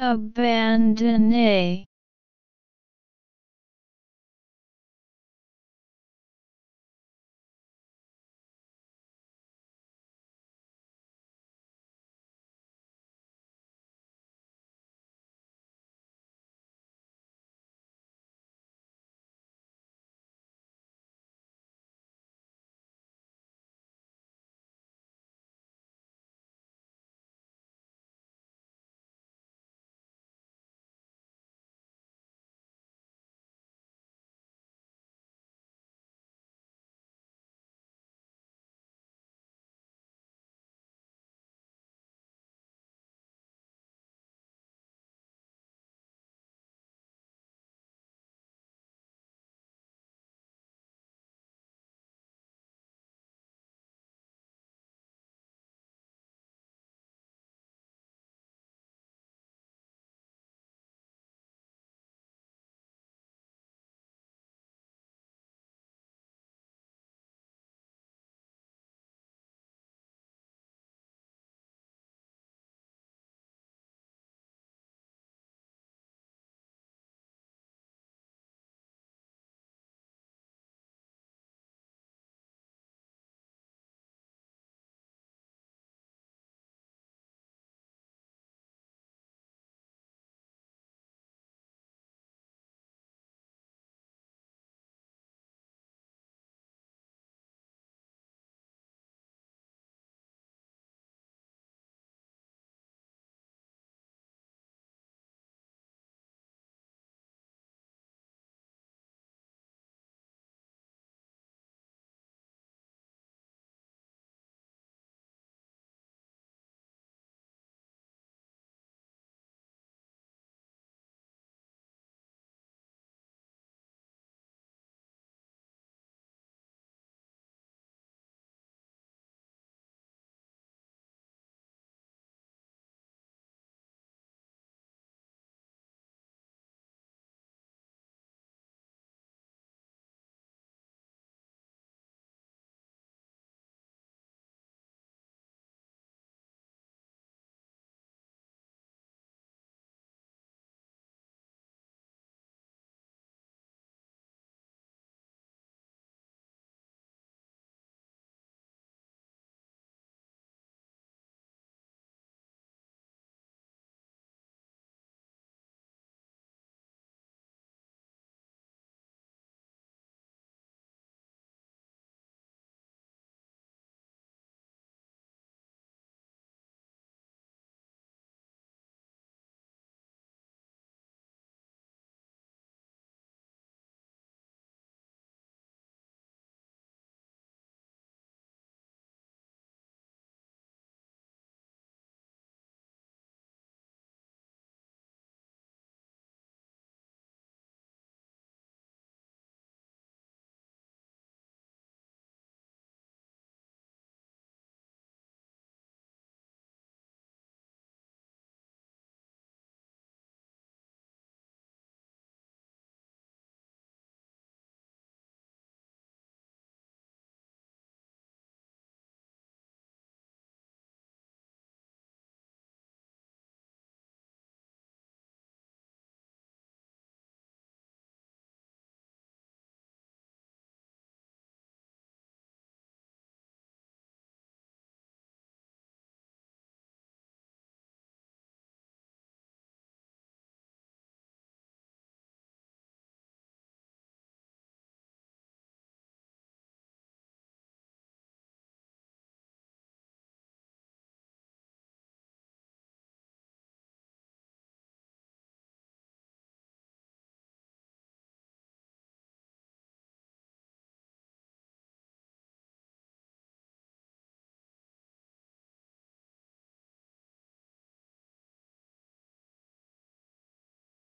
Abandon a.